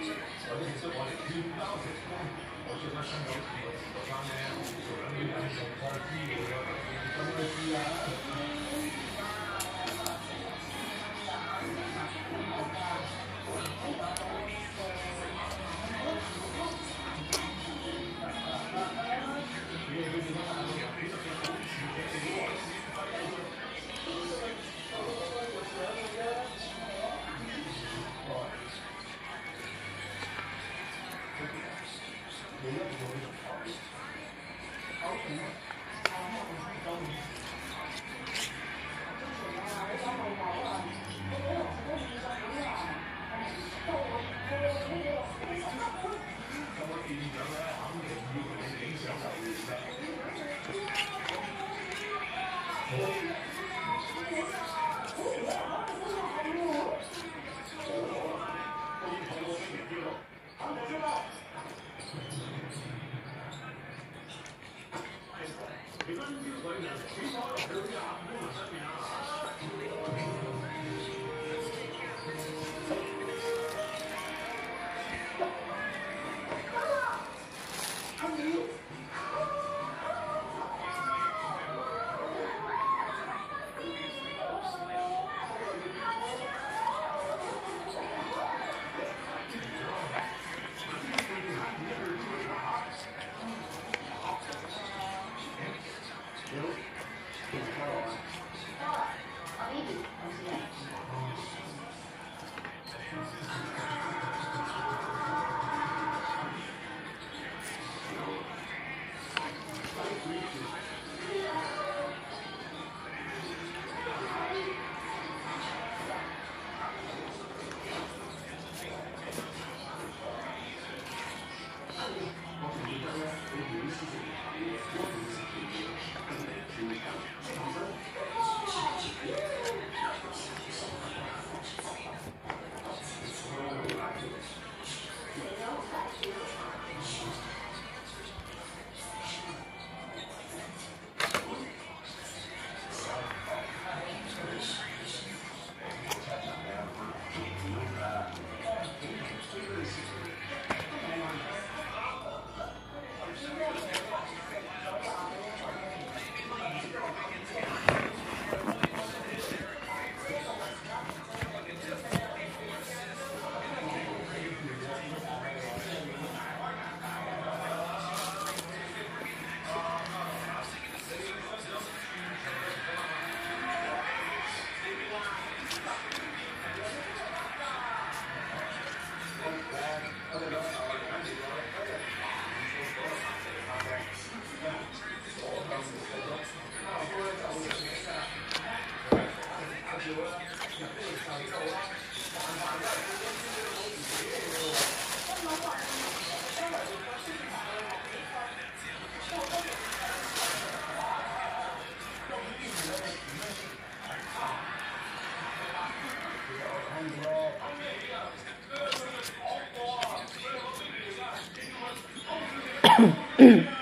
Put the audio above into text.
Thank you. 我之前啊，你讲老豆都话：「你哋屋企都唔会咁样啊。」mm